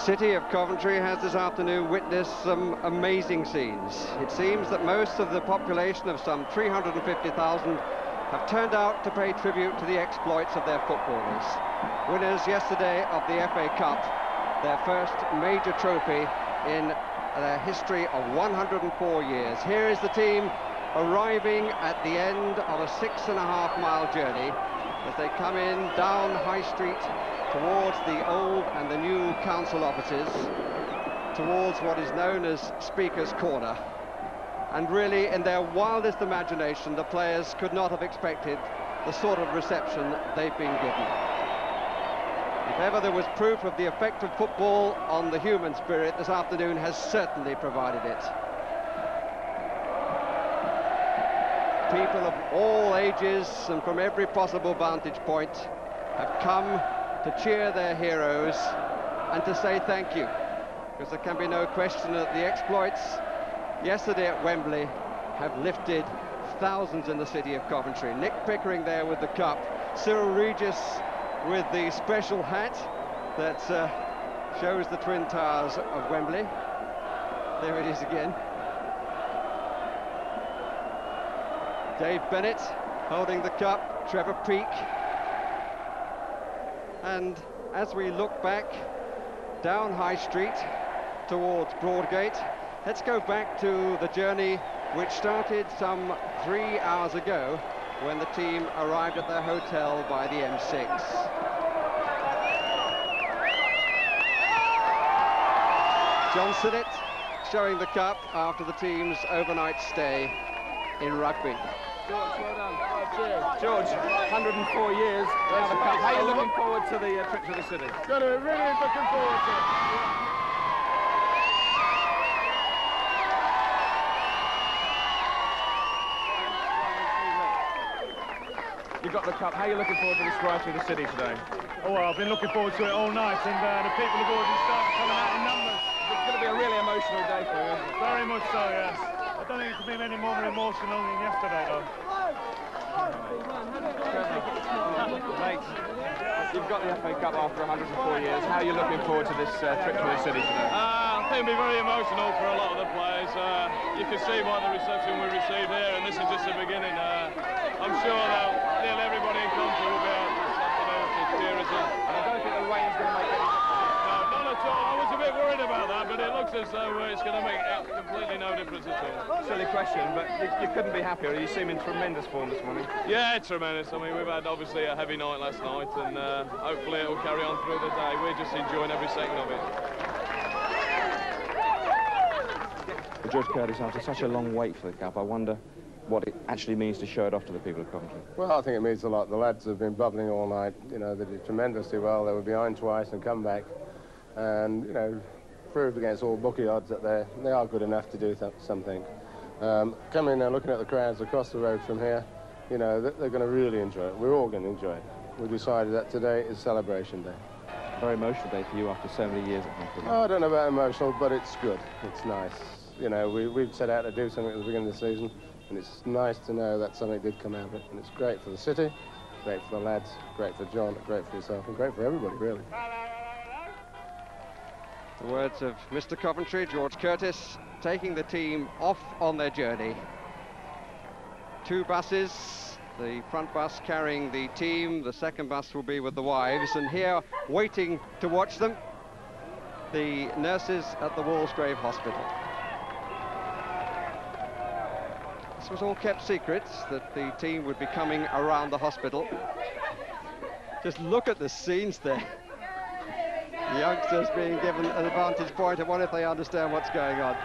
city of Coventry has this afternoon witnessed some amazing scenes. It seems that most of the population of some 350,000 have turned out to pay tribute to the exploits of their footballers. Winners yesterday of the FA Cup, their first major trophy in their history of 104 years. Here is the team arriving at the end of a six and a half mile journey as they come in down High Street towards the old and the new council offices, towards what is known as Speaker's Corner. And really, in their wildest imagination, the players could not have expected the sort of reception they've been given. If ever there was proof of the effect of football on the human spirit, this afternoon has certainly provided it. People of all ages and from every possible vantage point have come to cheer their heroes and to say thank you. Because there can be no question that the exploits yesterday at Wembley have lifted thousands in the city of Coventry. Nick Pickering there with the cup, Cyril Regis with the special hat that uh, shows the Twin Towers of Wembley. There it is again. Dave Bennett holding the cup, Trevor Peake. And as we look back down High Street towards Broadgate, let's go back to the journey which started some three hours ago when the team arrived at their hotel by the M6. John Sillett showing the cup after the team's overnight stay in Rugby. George, well done. George, 104 years. Now the cup. How are you looking forward to the uh, trip to the city? Good, really looking forward to it. You got the cup. How are you looking forward to this ride through the city today? Oh, well, I've been looking forward to it all night, and uh, the people have already started coming out in numbers. It's going to be a really emotional day for you. Very much so, yes. I don't think it could be any more emotional than yesterday, though. Mate, you've got the FA Cup after 104 years. How are you looking forward to this uh, trip to the city today? Uh, I think it'll be very emotional for a lot of the players. Uh, you can see by the reception we received here, and this is just the beginning. Uh, I'm sure that nearly everybody in Coventry will be out this afternoon to cheer us on. And I don't think the rain's going to make any difference. No, not at all. I was bit worried about that, but it looks as though uh, it's going to make uh, completely no difference at all. silly question, but you, you couldn't be happier. You seem in tremendous form this morning. Yeah, tremendous. I mean, we've had obviously a heavy night last night, and uh, hopefully it will carry on through the day. We're just enjoying every second of it. George Curtis, after such a long wait for the cup, I wonder what it actually means to show it off to the people of Coventry. Well, I think it means a lot. The lads have been bubbling all night. You know, they did tremendously well. They were behind twice and come back. And, you know, proved against all bookie odds that they they are good enough to do th something. Um, coming and looking at the crowds across the road from here, you know, they're going to really enjoy it. We're all going to enjoy it. We decided that today is celebration day. Very emotional day for you after so many years at. Oh, I don't know about emotional, but it's good. It's nice. You know, we, we've set out to do something at the beginning of the season, and it's nice to know that something did come out of it. And it's great for the city, great for the lads, great for John, great for yourself, and great for everybody, really. The words of Mr. Coventry, George Curtis, taking the team off on their journey. Two buses, the front bus carrying the team, the second bus will be with the wives, and here, waiting to watch them, the nurses at the Walsgrave Hospital. This was all kept secret, that the team would be coming around the hospital. Just look at the scenes there. Youngsters being given an advantage point. I wonder if they understand what's going on.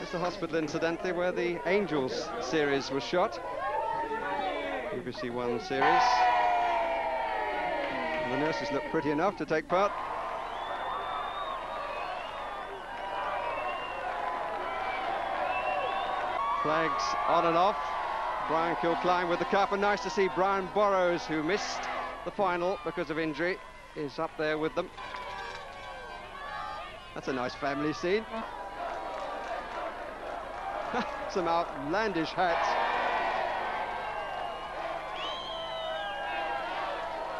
This is the hospital, incidentally, where the Angels series was shot. BBC One series. And the nurses look pretty enough to take part. Flags on and off. Brian Kilcline with the cap, and nice to see Brian Borrows, who missed the final because of injury, is up there with them. That's a nice family scene. Some outlandish hats.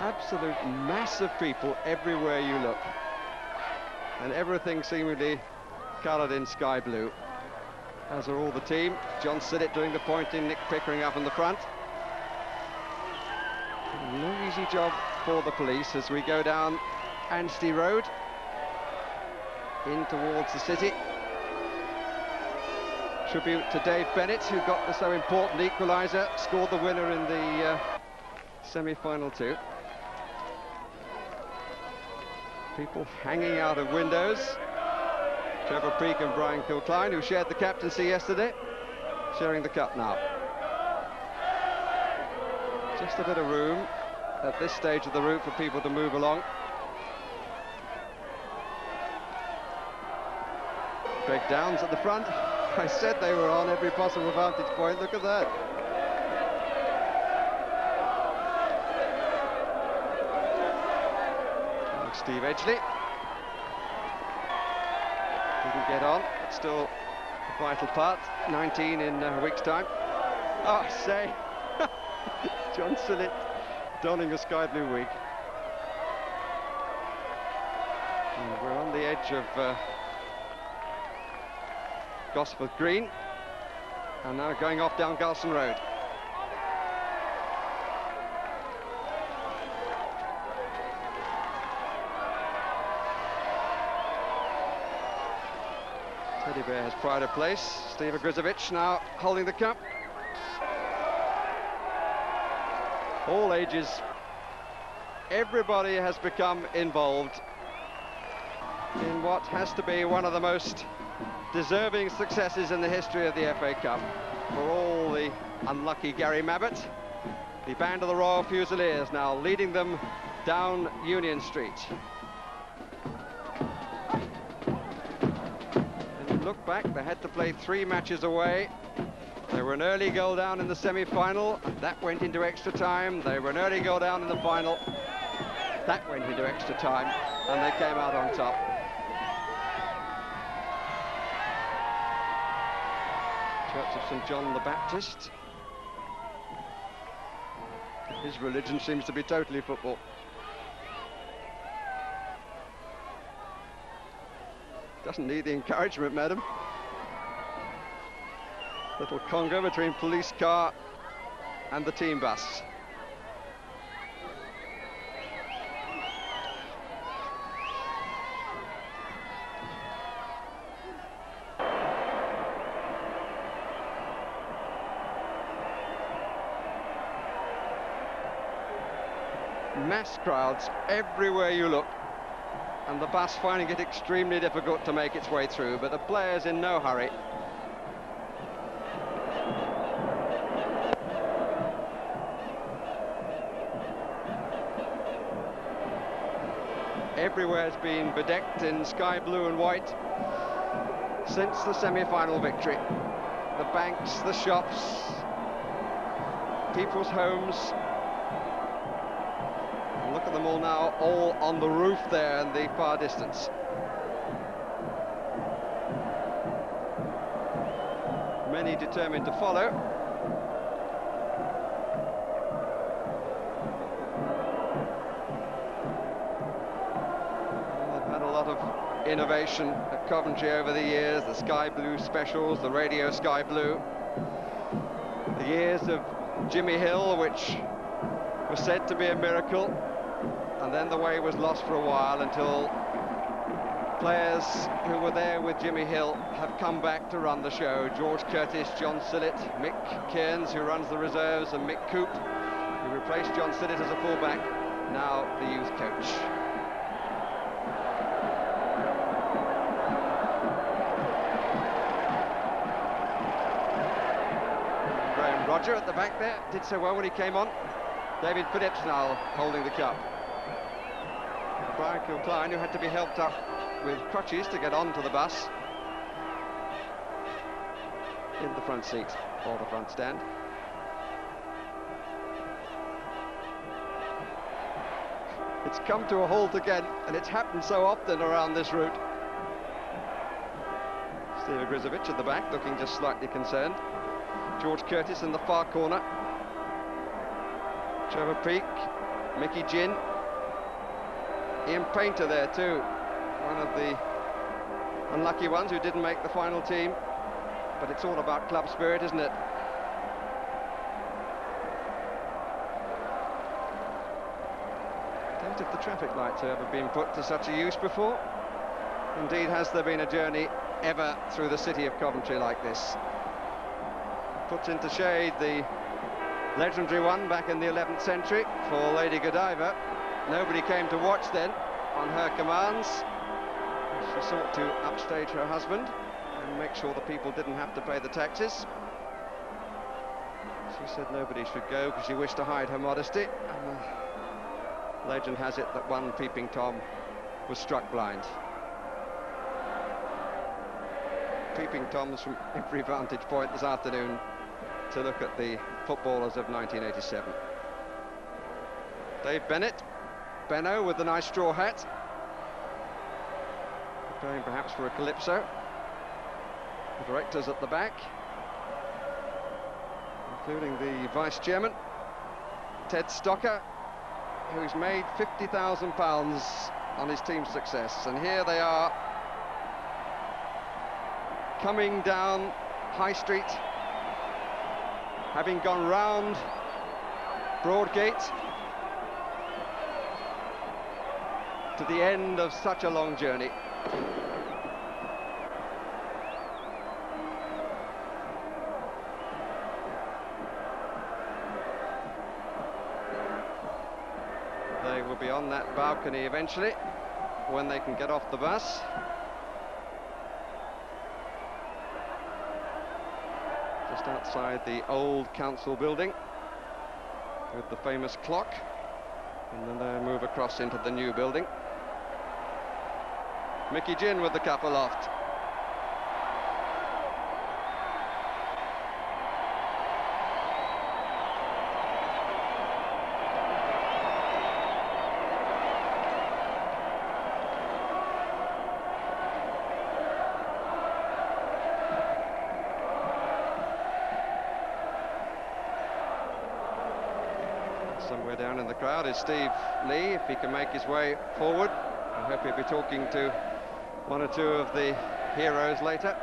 absolute mass of people everywhere you look. And everything seemingly coloured in sky blue. As are all the team. John Sillett doing the pointing, Nick Pickering up in the front. No easy job for the police as we go down Ansty Road in towards the city. Tribute to Dave Bennett, who got the so important equaliser, scored the winner in the uh, semi-final too. People hanging out of windows. Trevor Peake and Brian Kilcline, who shared the captaincy yesterday, sharing the cup now. Just a bit of room at this stage of the route for people to move along. Greg Downs at the front. I said they were on every possible vantage point. Look at that. Steve Sedgley. Get on, but still a vital part. 19 in a week's time. Oh, say, John Sillett donning a sky blue wig. And we're on the edge of uh, Gosford Green. And now going off down Gulson Road. Teddy Bear has pride of place. Steve Ogrizovic now holding the cup. All ages. Everybody has become involved in what has to be one of the most deserving successes in the history of the FA Cup. For all the unlucky Gary Mabbutt, the band of the Royal Fusiliers now leading them down Union Street. Back, they had to play three matches away. They were an early goal down in the semi-final. That went into extra time. They were an early goal down in the final. That went into extra time, and they came out on top. Church of St John the Baptist. His religion seems to be totally football. Doesn't need the encouragement, madam. Little conga between police car and the team bus. Mass crowds everywhere you look and the bus finding it extremely difficult to make its way through but the players in no hurry everywhere has been bedecked in sky blue and white since the semi-final victory. The banks, the shops, people's homes. Look at them all now, all on the roof there in the far distance. Many determined to follow. Innovation at Coventry over the years, the Sky Blue specials, the Radio Sky Blue. The years of Jimmy Hill, which was said to be a miracle, and then the way was lost for a while until players who were there with Jimmy Hill have come back to run the show. George Curtis, John Sillett, Mick Cairns, who runs the reserves, and Mick Coop, who replaced John Sillett as a fullback, now the youth coach. There did so well when he came on. David Phillips now holding the cup. Brian Kilcline, who had to be helped up with crutches to get onto the bus. In the front seat or the front stand. It's come to a halt again, and it's happened so often around this route. Steve Ogrizovic at the back, looking just slightly concerned. George Curtis in the far corner. Trevor Peake, Mickey Gynn. Ian Painter there too, one of the unlucky ones who didn't make the final team. But it's all about club spirit, isn't it? Don't if the traffic lights have ever been put to such a use before. Indeed, has there been a journey ever through the city of Coventry like this? Puts into shade the legendary one back in the 11th century for Lady Godiva. Nobody came to watch then on her commands. She sought to upstage her husband and make sure the people didn't have to pay the taxes. She said nobody should go because she wished to hide her modesty. And legend has it that one peeping Tom was struck blind. Peeping Toms from every vantage point this afternoon to look at the footballers of 1987. Dave Bennett, Benno with the nice straw hat. Preparing perhaps for a calypso. The directors at the back, including the vice chairman, Ted Stocker, who's made £50,000 on his team's success. And here they are coming down High Street, having gone round Broadgate to the end of such a long journey. They will be on that balcony eventually when they can get off the bus. Just outside the old council building with the famous clock and then they move across into the new building. Mickey Gynn with the cup aloft. Somewhere down in the crowd is Steve Lee, if he can make his way forward. I hope he'll be talking to one or two of the heroes later.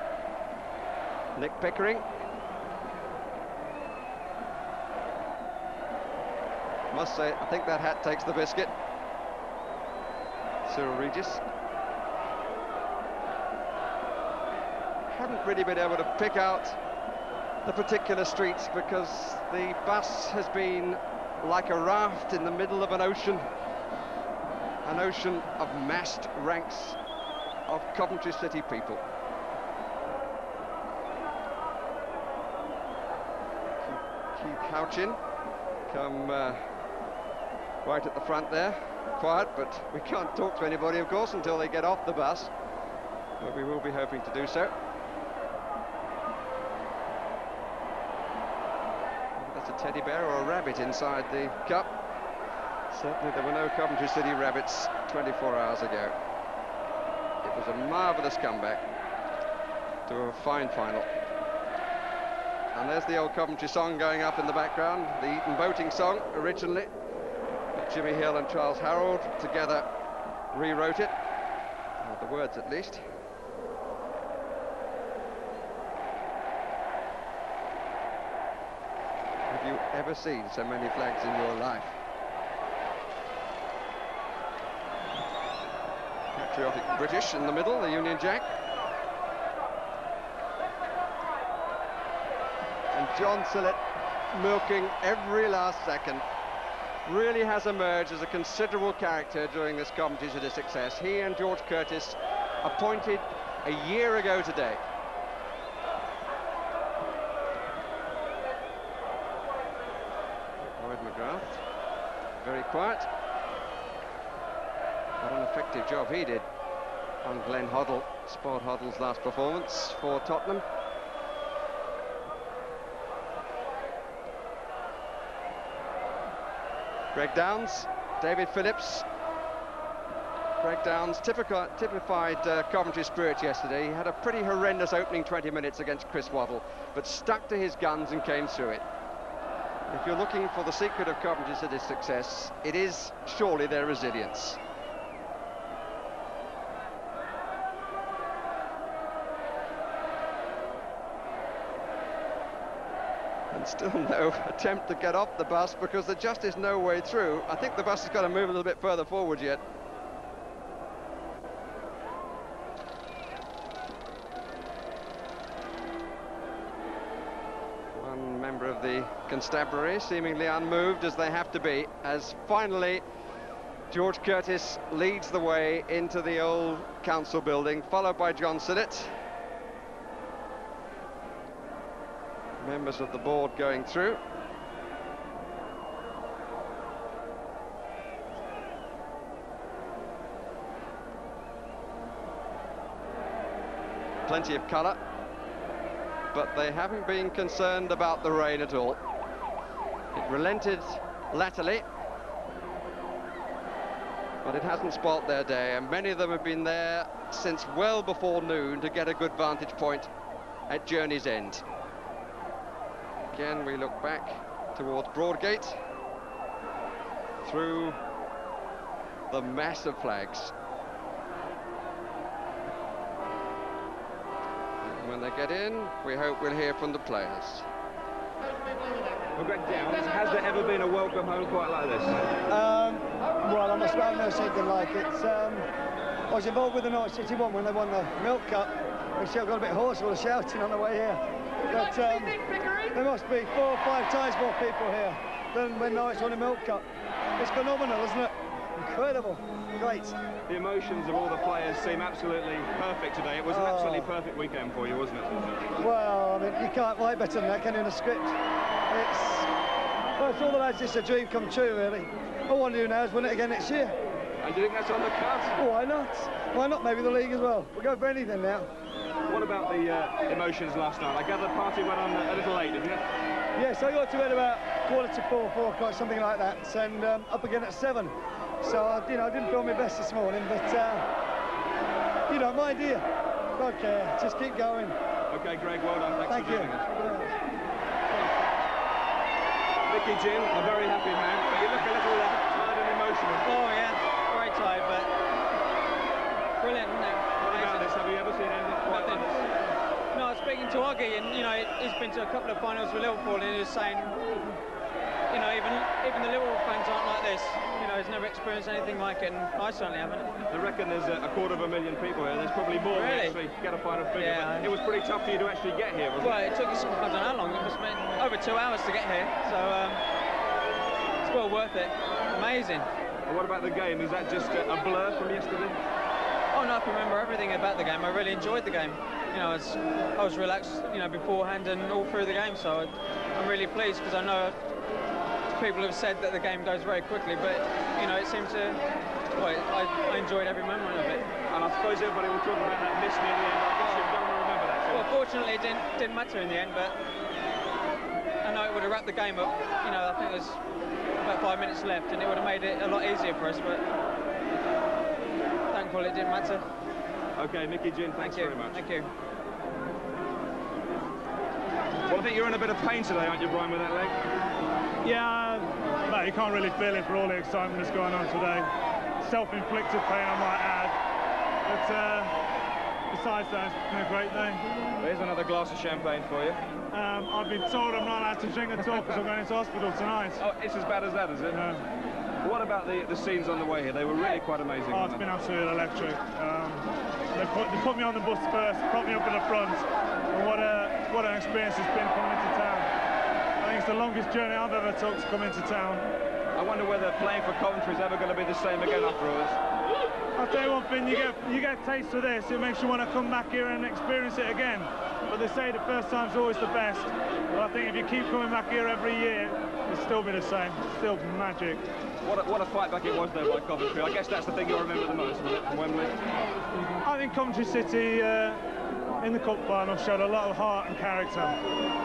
Nick Pickering. Must say, I think that hat takes the biscuit. Cyril Regis. Haven't really been able to pick out the particular streets because the bus has been like a raft in the middle of an ocean, an ocean of massed ranks of Coventry City people. Keith Houchen, come uh, right at the front there, quiet, but we can't talk to anybody, of course, until they get off the bus, but we will be hoping to do so. Rabbit inside the cup. Certainly there were no Coventry City rabbits 24 hours ago. It was a marvellous comeback to a fine final. And there's the old Coventry song going up in the background, the Eton boating song originally. Jimmy Hill and Charles Harold together rewrote it, the words at least. Have you ever seen so many flags in your life? Patriotic British in the middle, the Union Jack. And John Sillett milking every last second. Really has emerged as a considerable character during this competition City success. He and George Curtis appointed a year ago today. Lloyd McGrath, very quiet. What an effective job he did on Glenn Hoddle, Sport Hoddle's last performance for Tottenham. Greg Downs, David Phillips. Greg Downs typified, typified uh, Coventry spirit yesterday. He had a pretty horrendous opening 20 minutes against Chris Waddle, but stuck to his guns and came through it. If you're looking for the secret of Coventry City's success, it is surely their resilience. And still no attempt to get off the bus because there just is no way through. I think the bus has got to move a little bit further forward yet. One member of constabulary seemingly unmoved as they have to be as finally George Curtis leads the way into the old council building followed by John Sillett. Members of the board going through. Plenty of colour, but they haven't been concerned about the rain at all. It relented latterly, but it hasn't spoilt their day, and many of them have been there since well before noon to get a good vantage point at Journey's End. Again, we look back towards Broadgate, through the mass of flags. And when they get in, we hope we'll hear from the players. Well, Greg Downs, has there ever been a welcome home quite like this? Um, well, I must I've never seen anything like it. Um, I was involved with the Norwich City one when they won the Milk Cup. We still got a bit hoarse with the shouting on the way here. But um, there must be four or five times more people here than when Norwich won the Milk Cup. It's phenomenal, isn't it? Incredible. Great. The emotions of all the players seem absolutely perfect today. It was an Oh. absolutely perfect weekend for you, wasn't it? Well, I mean, you can't write better than that, can you, in a script? It's, well, it's all the lads, it's a dream come true, really. All I want to do now is win it again next year. And do you think that's on the cards? Why not? Why not maybe the league as well? We'll go for anything now. What about the uh, emotions last night? I gather the party went on a little late, didn't it? Yes, I got to bed about quarter to four, four o'clock, something like that, and um, up again at seven. So, I, you know, I didn't feel my best this morning, but, uh, you know, my dear, okay, just keep going. Okay, Greg, well done. Thanks Thank for you. joining us. Mickey Gynn, a very happy man, but you look a little uh, tired and emotional. Oh yeah, very tired, but brilliant, isn't it? What about this? Have you ever seen anything quite like this? No, I was speaking to Oggy, and you know, he's been to a couple of finals with Liverpool, and he was saying, you know, even even the Liverpool fans aren't like this. You know, he's never experienced anything like it, and I certainly haven't. I reckon there's a, a quarter of a million people here. There's probably more than Really? actually get a final figure. Yeah. It was pretty tough for you to actually get here, wasn't Well, it took us I don't know how long. It must have been over two hours to get here, so um, it's well worth it. Amazing. And what about the game? Is that just a, a blur from yesterday? Oh no, I can remember everything about the game. I really enjoyed the game. You know, I was, I was relaxed, you know, beforehand and all through the game. So I, I'm really pleased because I know people have said that the game goes very quickly, but you know, it seemed to. Well, I, I enjoyed every moment of it. And I suppose everybody will talk about that miss near the end. I guess you don't to remember that Well, fortunately, it didn't didn't matter in the end, but I know it would have wrapped the game up. You know, I think there's about five minutes left, and it would have made it a lot easier for us. But thankfully, it didn't matter. Okay, Mickey Gynn, thanks Thank you. very much. Thank you. Well, I think you're in a bit of pain today, aren't you, Brian, with that leg? Yeah, no, you can't really feel it for all the excitement that's going on today. Self-inflicted pain, I might add. But uh, besides that, it's been a great day. Here's another glass of champagne for you. Um, I've been told I'm not allowed to drink at all because I'm going into hospital tonight. Oh, it's as bad as that, is it? Uh, What about the, the scenes on the way here? They were really quite amazing. oh, it's been absolutely electric. Um, they, put, they put me on the bus first, put me up in the front, and what a what an experience it's been coming into town. I think it's the longest journey I've ever took to come into town. I wonder whether playing for Coventry is ever going to be the same again after all this. I'll tell you one thing, you get you get a taste of this, it makes you want to come back here and experience it again. But they say the first time's always the best. But I think if you keep coming back here every year, it'll still be the same. Still magic. What a, what a fight back it was there by Coventry. I guess that's the thing you'll remember the most, it, from Wembley? I think Coventry City uh, in the cup final showed a lot of heart and character.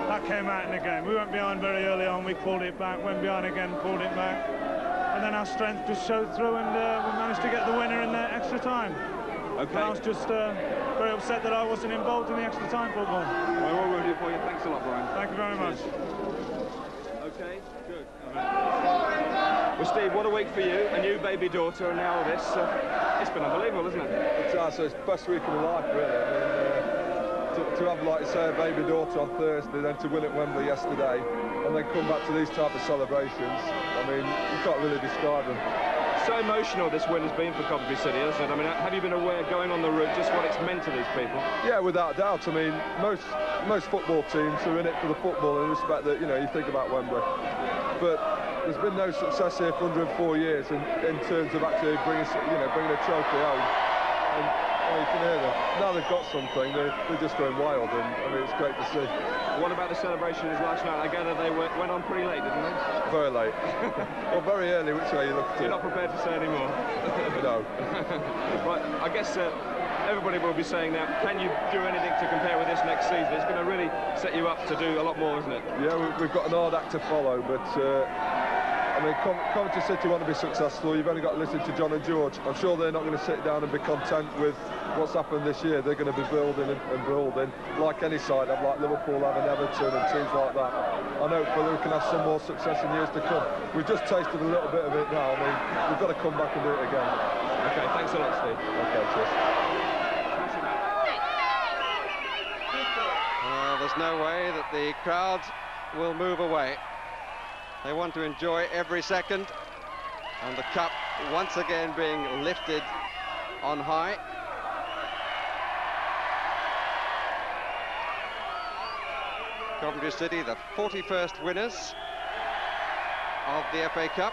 That came out in the game. We went behind very early on, we pulled it back, went behind again, pulled it back. And then our strength just showed through and uh, we managed to get the winner in the extra time. Okay. I was just uh, very upset that I wasn't involved in the extra time football. We're all rooting for you. Thanks a lot, Brian. Thank you very much. okay? Good. Well, Steve, what a week for you, a new baby daughter, and now this. Uh, it's been unbelievable, isn't it? It's, uh, so it's best week of my life, really. To have, like say, a baby daughter on Thursday, then to win at Wembley yesterday, and then come back to these type of celebrations, I mean, you can't really describe them. So emotional this win has been for Coventry City, hasn't it? I mean, have you been aware, going on the route, just what it's meant to these people? Yeah, without doubt. I mean, most most football teams are in it for the football in respect that, you know, you think about Wembley. But there's been no success here for 104 years in, in terms of actually bringing, you know, bringing a trophy home. And, well, you can hear them. Now they've got something, they're, they're just going wild, and I mean, it's great to see. What about the celebrations last night? I gather they went, went on pretty late, didn't they? Very late. well, very early, which way you look at You're it. not prepared to say anymore. no. right, I guess uh, everybody will be saying now, can you do anything to compare with this next season? It's going to really set you up to do a lot more, isn't it? Yeah, we, we've got an hard act to follow, but uh, I mean, Com Coventry City want to be successful. You've only got to listen to John and George. I'm sure they're not going to sit down and be content with what's happened this year. They're going to be building and, and building, like any side have, like Liverpool having Everton and teams like that. And hopefully we can have some more success in years to come. We've just tasted a little bit of it now. I mean, we've got to come back and do it again. Okay, thanks a lot, Steve. Okay, cheers. Uh, there's no way that the crowd will move away. They want to enjoy every second, and the cup once again being lifted on high. Coventry City, the 41st winners of the FA Cup.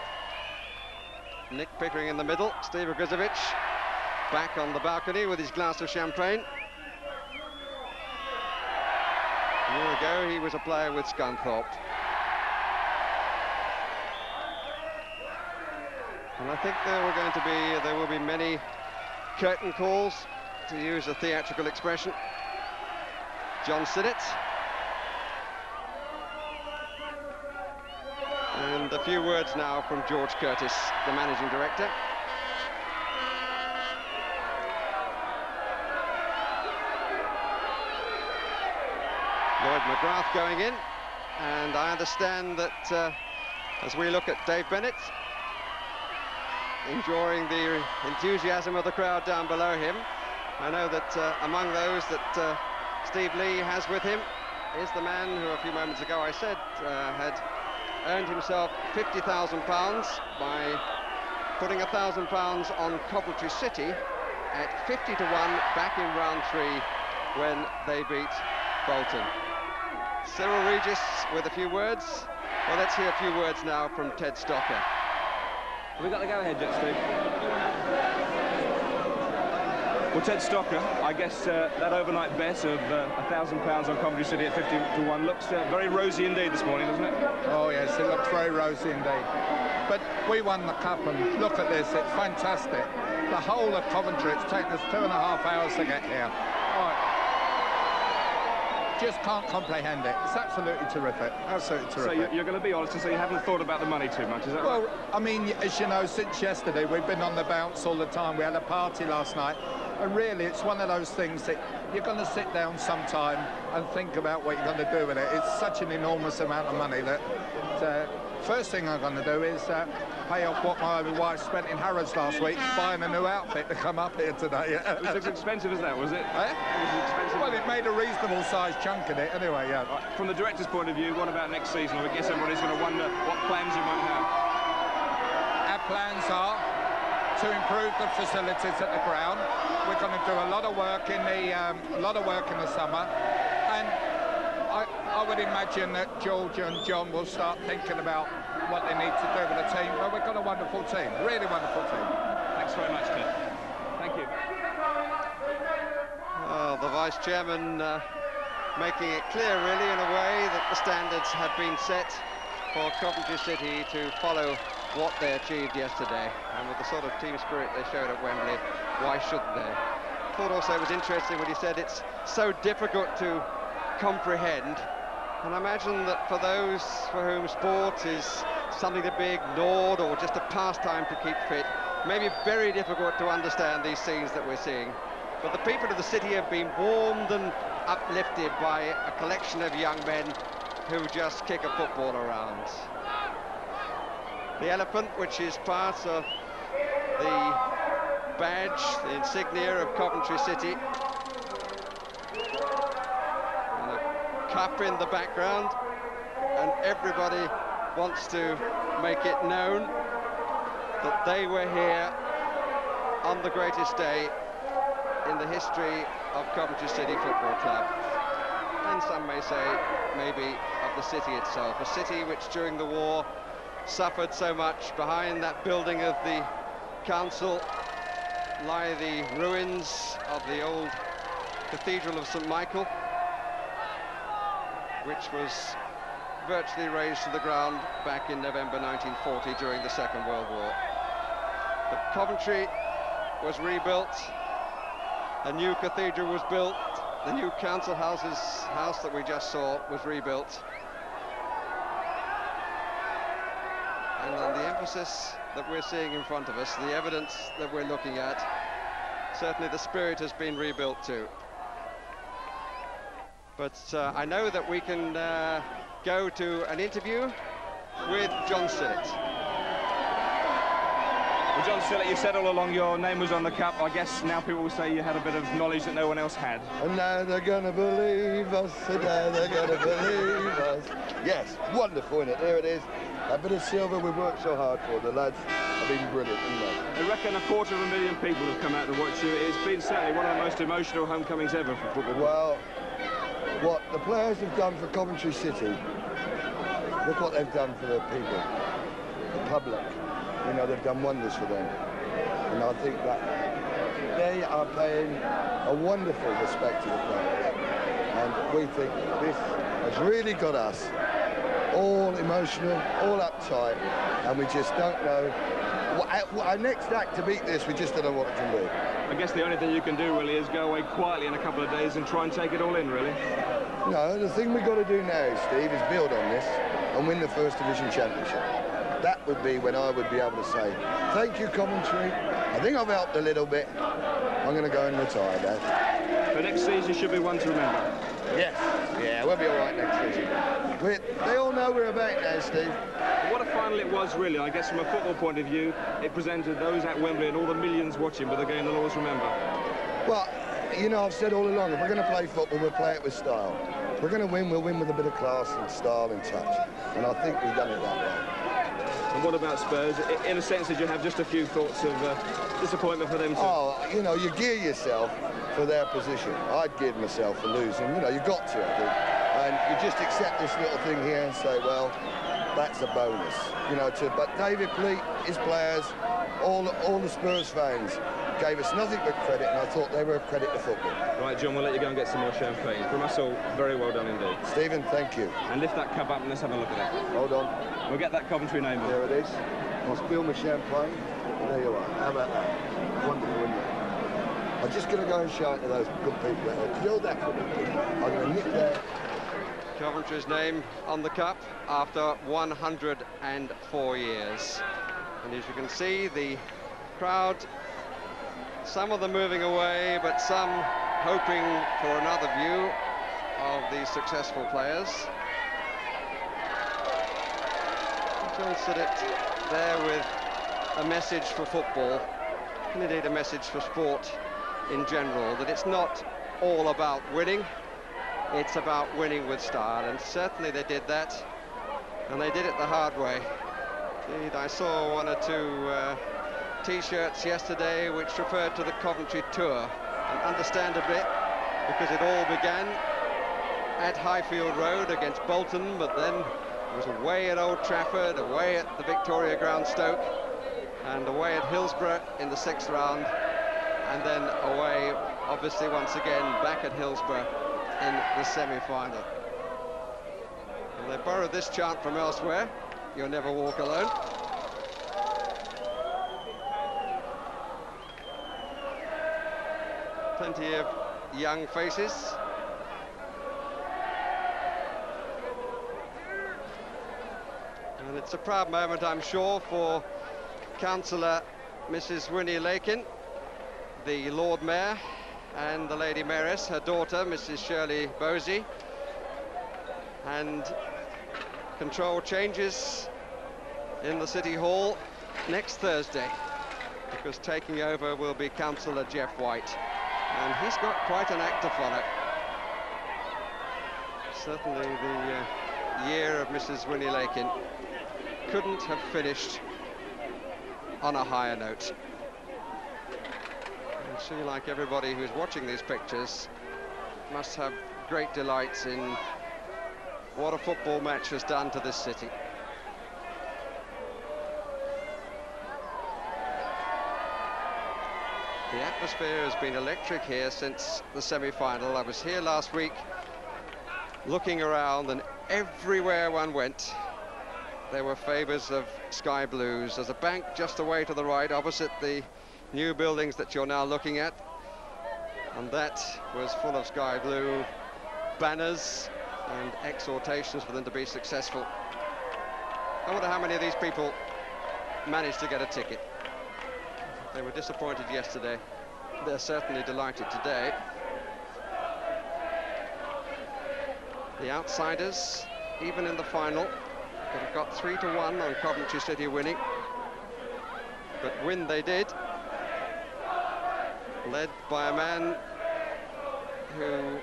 Nick Pickering in the middle, Steve Ogrizovic back on the balcony with his glass of champagne. A year ago, he was a player with Scunthorpe. And I think there were going to be, there will be many curtain calls, to use a theatrical expression. John Sillett. And a few words now from George Curtis, the managing director. Lloyd McGrath going in, and I understand that uh, as we look at Dave Bennett, enjoying the enthusiasm of the crowd down below him. I know that uh, among those that uh, Steve Lee has with him is the man who a few moments ago I said uh, had earned himself £50,000 by putting a thousand pounds on Coventry City at 50 to 1 back in round three when they beat Bolton. Cyril Regis with a few words. Well, let's hear a few words now from Ted Stocker. Have we got the go-ahead yet, Steve? Well, Ted Stocker, I guess uh, that overnight bet of uh, a thousand pounds on Coventry City at 50 to 1 looks uh, very rosy indeed this morning, doesn't it? Oh yes, it looks very rosy indeed. But we won the cup and look at this, it's fantastic. The whole of Coventry, it's taken us two and a half hours to get here. Oh, just can't comprehend it. It's absolutely terrific, absolutely terrific. So you're going to be honest and say you haven't thought about the money too much, is that right? Well, I mean, as you know, since yesterday, we've been on the bounce all the time. We had a party last night, and really, it's one of those things that you're going to sit down sometime and think about what you're going to do with it. It's such an enormous amount of money that uh, first thing I'm going to do is uh, pay off what my wife spent in Harrods last week buying a new outfit to come up here today. It was as expensive as that, was it? Eh? It was expensive. Well, it made a reasonable sized chunk in it anyway, yeah. Right, From the director's point of view, what about next season? I guess everybody's going to wonder what plans you might have. Our plans are to improve the facilities at the ground. We're going to do a lot of work in the um, a lot of work in the summer, I, I would imagine that George and John will start thinking about what they need to do with the team. But we've got a wonderful team, really wonderful team. Thanks very much, Ted. Thank you. Well, the vice chairman uh, making it clear, really, in a way, that the standards have been set for Coventry City to follow what they achieved yesterday. And with the sort of team spirit they showed at Wembley, why shouldn't they? I thought also it was interesting when he said it's so difficult to comprehend. And I imagine that for those for whom sport is something to be ignored or just a pastime to keep fit, maybe very difficult to understand these scenes that we're seeing. But the people of the city have been warmed and uplifted by a collection of young men who just kick a football around. The elephant, which is part of the badge, the insignia of Coventry City. And a cup in the background, and everybody wants to make it known that they were here on the greatest day in the history of Coventry City Football Club. And some may say maybe of the city itself, a city which during the war suffered so much. Behind that building of the council lie the ruins of the old Cathedral of St Michael, which was virtually razed to the ground back in November 1940 during the Second World War. But Coventry was rebuilt, a new cathedral was built, the new council houses house that we just saw was rebuilt. And then the emphasis that we're seeing in front of us, the evidence that we're looking at, certainly the spirit has been rebuilt too. But uh, I know that we can uh, go to an interview with John Sillett. Well, John Sillett, you said all along your name was on the cup. I guess now people will say you had a bit of knowledge that no one else had. And now they're going to believe us, and now they're going to believe us. Yes, wonderful, isn't it? There it is. A bit of silver we've worked so hard for. The lads have been brilliant. I reckon a quarter of a million people have come out to watch you. It's been certainly one of the most emotional homecomings ever for football. Well, what the players have done for Coventry City, look what they've done for the people, the public. You know, they've done wonders for them. And I think that they are paying a wonderful respect to the players. And we think this has really got us all emotional, all uptight, and we just don't know. Our next act to beat this, we just don't know what it can be. I guess the only thing you can do really is go away quietly in a couple of days and try and take it all in, really. No, the thing we've got to do now, Steve, is build on this and win the First Division Championship. That would be when I would be able to say, thank you, Coventry. I think I've helped a little bit. I'm going to go and retire now. The next season should be one to remember. Yes, yeah, we'll be all right next season. They all know we're about now, Steve. What a final it was, really. I guess from a football point of view, it presented those at Wembley and all the millions watching with a game they'll always remember. Well, you know, I've said all along, if we're going to play football, we'll play it with style. If we're going to win, we'll win with a bit of class and style and touch. And I think we've done it that way. And what about Spurs? In a sense, did you have just a few thoughts of uh, disappointment for them? Too? Oh, you know, you gear yourself for their position. I'd geared myself for losing. You know, you've got to, I think. And you just accept this little thing here and say, well, that's a bonus. You know, to, but David Pleat, his players, all, all the Spurs fans, gave us nothing but credit, and I thought they were a credit to football. Right, John, we'll let you go and get some more champagne. From us all, very well done indeed. Stephen, thank you. And lift that cup up and let's have a look at it. Hold on. We'll get that Coventry name on. There it is. I'll spill my champagne. There you are. How about that? Wonderful, isn't it? I'm just going to go and show it to those good people there. Fill that for me. I'm going to nip there. Coventry's name on the cup after 104 years. And as you can see, the crowd some of them moving away, but some hoping for another view of these successful players. John Sillett there with a message for football, and indeed a message for sport in general, that it's not all about winning, it's about winning with style, and certainly they did that, and they did it the hard way. Indeed, I saw one or two uh, T-shirts yesterday which referred to the Coventry Tour, and understandably, because it all began at Highfield Road against Bolton, but then it was away at Old Trafford, away at the Victoria Ground Stoke, and away at Hillsborough in the sixth round, and then away, obviously, once again, back at Hillsborough in the semi-final. And they borrowed this chant from elsewhere, you'll never walk alone. plenty of young faces. And it's a proud moment, I'm sure, for Councillor Mrs. Winnie Lakin, the Lord Mayor, and the Lady Mayoress, her daughter, Mrs. Shirley Bosey, and control changes in the City Hall next Thursday because taking over will be Councillor Jeff White and he's got quite an active on it. Certainly the uh, year of Mrs. Winnie Lakin couldn't have finished on a higher note. And she, like everybody who's watching these pictures, must have great delights in what a football match has done to this city. The atmosphere has been electric here since the semi-final. I was here last week looking around and everywhere one went there were favours of sky blues. There's a bank just away to the right opposite the new buildings that you're now looking at and that was full of sky blue banners and exhortations for them to be successful. I wonder how many of these people managed to get a ticket. They were disappointed yesterday. They're certainly delighted today. The outsiders, even in the final, have got three to one on Coventry City winning. But win they did. Led by a man who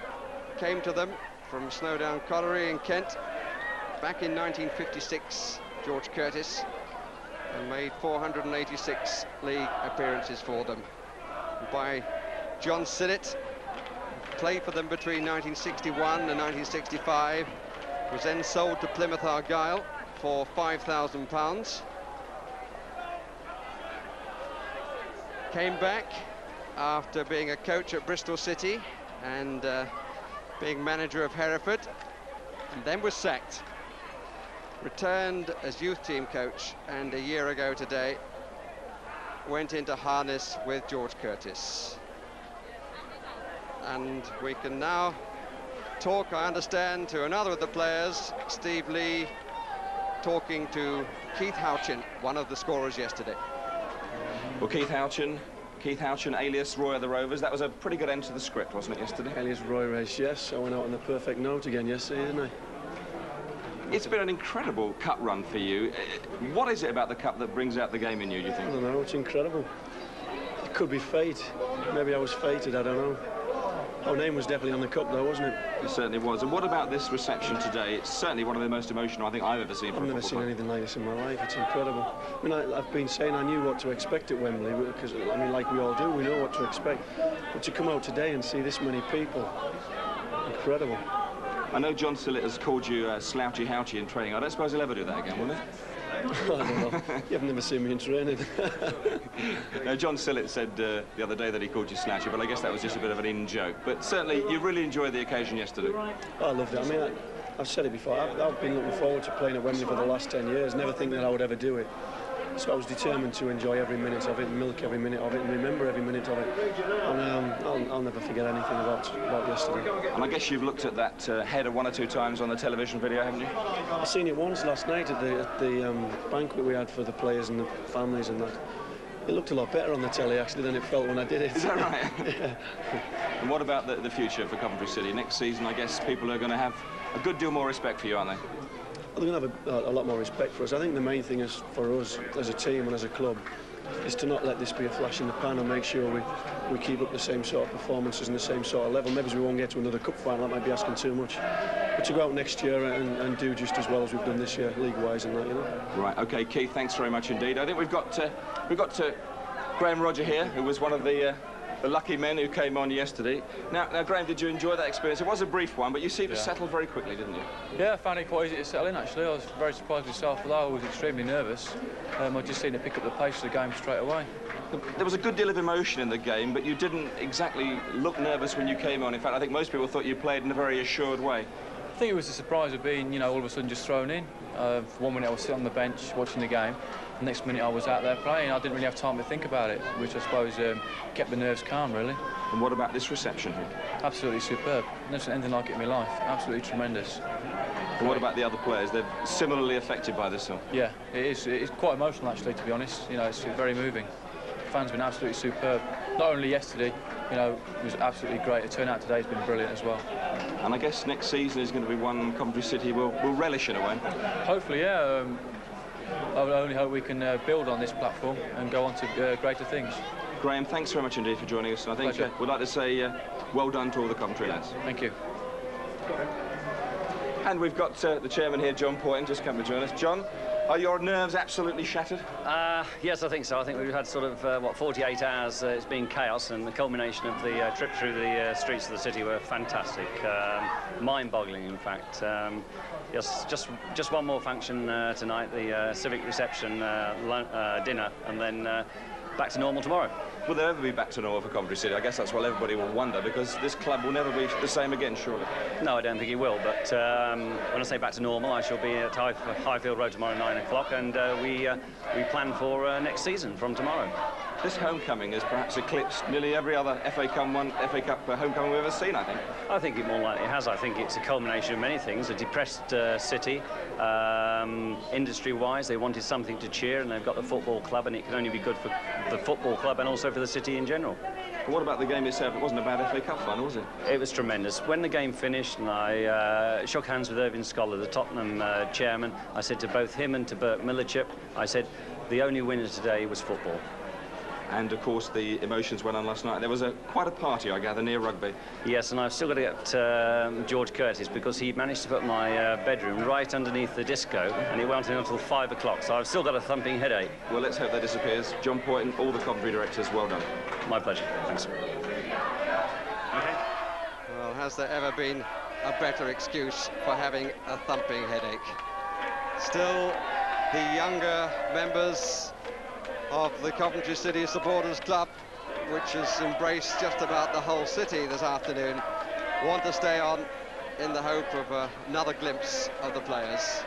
came to them from Snowdown Colliery in Kent back in 1956, George Curtis and made 486 league appearances for them. By John Sillett, played for them between 1961 and 1965, was then sold to Plymouth Argyle for £5,000. Came back after being a coach at Bristol City and uh, being manager of Hereford, and then was sacked returned as youth team coach and a year ago today went into harness with George Curtis. And we can now talk, I understand, to another of the players, Steve Lee, talking to Keith Houchen, one of the scorers yesterday. Well, Keith Houchen, Keith Houchen, alias Roy of the Rovers. That was a pretty good end to the script, wasn't it, yesterday? Alias Roy Race, yes. I went out on the perfect note again yesterday, didn't I? It's been an incredible cup run for you. Uh, what is it about the cup that brings out the game in you, do you think? I don't know, it's incredible. It could be fate. Maybe I was fated, I don't know. Our name was definitely on the cup, though, wasn't it? It certainly was. And what about this reception today? It's certainly one of the most emotional I think I've ever seen. I've never seen club. anything like this in my life. It's incredible. I mean, I, have been saying I knew what to expect at Wembley because, I mean, like we all do, we know what to expect. But to come out today and see this many people, incredible. I know John Sillett has called you uh, Slouchy Houchy in training. I don't suppose he'll ever do that again, will he? I don't know. You've never seen me in training. no, John Sillett said uh, the other day that he called you Slouchy, but I guess that was just a bit of an in-joke. But certainly, you really enjoyed the occasion yesterday. I loved it. I mean, I, have said it before. I've, I've been looking forward to playing at Wembley for the last 10 years, never thinking that I would ever do it. So I was determined to enjoy every minute of it, milk every minute of it, and remember every minute of it. And um, I'll, I'll, never forget anything about, about yesterday. And I guess you've looked at that uh, header one or two times on the television video, haven't you? I've seen it once last night at the, at the um, banquet we had for the players and the families and that. It looked a lot better on the telly actually than it felt when I did it. Is that right? yeah. And what about the, the future for Coventry City? Next season, I guess people are going to have a good deal more respect for you, aren't they? They're going to have a, a, lot more respect for us. I think the main thing is for us as a team and as a club is to not let this be a flash in the pan and make sure we, we keep up the same sort of performances and the same sort of level. Maybe we won't get to another cup final, that might be asking too much. But to go out next year and, and do just as well as we've done this year, league-wise and that, you know. Right, OK, Keith, thanks very much indeed. I think we've got, uh, we've got to Graham Rodger here, who was one of the uh, the lucky men who came on yesterday. Now, now, Graham, did you enjoy that experience? It was a brief one, but you seemed yeah. to settle very quickly, didn't you? Yeah, I found it quite easy to settle in, actually. I was very surprised myself, although I was extremely nervous. Um, I just seemed to pick up the pace of the game straight away. There was a good deal of emotion in the game, but you didn't exactly look nervous when you came on. In fact, I think most people thought you played in a very assured way. I think it was a surprise of being, you know, all of a sudden just thrown in. Uh, for one minute I was sitting on the bench watching the game, the next minute I was out there playing. I didn't really have time to think about it, which I suppose um, kept the nerves calm, really. And what about this reception here? Absolutely superb. Never seen anything like it in my life. Absolutely tremendous. And what about the other players? They're similarly affected by this, though? Yeah, it is. It's quite emotional, actually, to be honest. You know, it's very moving. The fans have been absolutely superb. Not only yesterday, you know, it was absolutely great. The turnout today has been brilliant as well. And I guess next season is going to be one Coventry City will, will relish in a way. Hopefully, yeah. Um, I only hope we can uh, build on this platform and go on to uh, greater things. Graham, thanks very much indeed for joining us. And I think uh, we'd like to say uh, well done to all the Coventry lads. Thank you. And we've got uh, the chairman here, John Poynton, just come to join us. John, are your nerves absolutely shattered? Uh, yes, I think so. I think we've had sort of, uh, what, 48 hours. Uh, it's been chaos, and the culmination of the uh, trip through the uh, streets of the city were fantastic. Um, mind-boggling, in fact. Um, yes, just just one more function uh, tonight, the civic reception dinner, and then back to normal tomorrow. Will there ever be back to normal for Coventry City? I guess that's what everybody will wonder, because this club will never be the same again, surely. No, I don't think it will, but um, when I say back to normal, I shall be at High Highfield Road tomorrow 9 o'clock, and uh, we, uh, we plan for uh, next season from tomorrow. This homecoming has perhaps eclipsed nearly every other FA Cup, one, FA Cup uh, homecoming we've ever seen, I think. I think it more likely has. I think it's a culmination of many things. A depressed uh, city, um, industry-wise, they wanted something to cheer, and they've got the football club, and it can only be good for the football club and also for the city in general. But what about the game itself? It wasn't a bad FA Cup final, was it? It was tremendous. When the game finished and I uh, shook hands with Irving Scholar, the Tottenham uh, chairman, I said to both him and to Bert Millichip, I said, the only winner today was football and of course the emotions went on last night. There was a quite a party, I gather, near Rugby. Yes, and I've still got to get um, George Curtis because he managed to put my uh, bedroom right underneath the disco, and it went on until five o'clock. So I've still got a thumping headache. Well, let's hope that disappears. John Poynton, all the Coventry directors, well done. My pleasure. Thanks. Okay. Well, has there ever been a better excuse for having a thumping headache? Still, the younger members of the Coventry City Supporters Club, which has embraced just about the whole city this afternoon, want to stay on in the hope of uh, another glimpse of the players.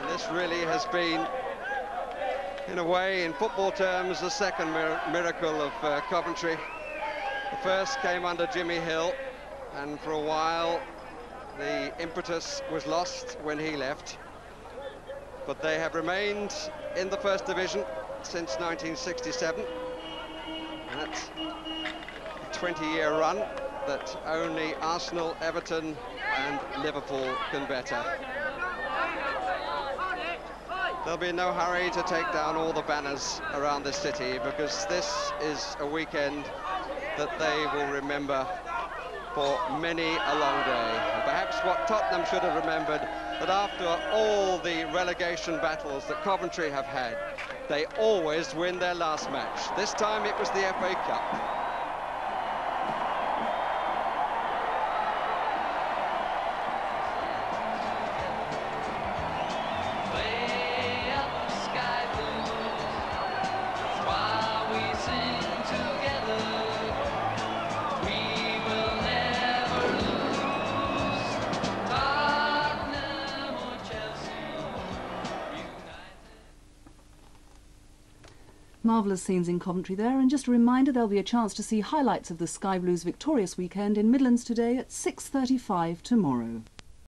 And this really has been, in a way, in football terms, the second mir miracle of uh, Coventry. The first came under Jimmy Hill, and for a while the impetus was lost when he left but they have remained in the First Division since 1967. That's a 20-year run that only Arsenal, Everton and Liverpool can better. There'll be no hurry to take down all the banners around the city because this is a weekend that they will remember for many a long day. What Tottenham should have remembered, that after all the relegation battles that Coventry have had, they always win their last match. This time it was the FA Cup. Scenes in Coventry there, and just a reminder there'll be a chance to see highlights of the Sky Blues victorious weekend in Midlands today at 6.35 tomorrow.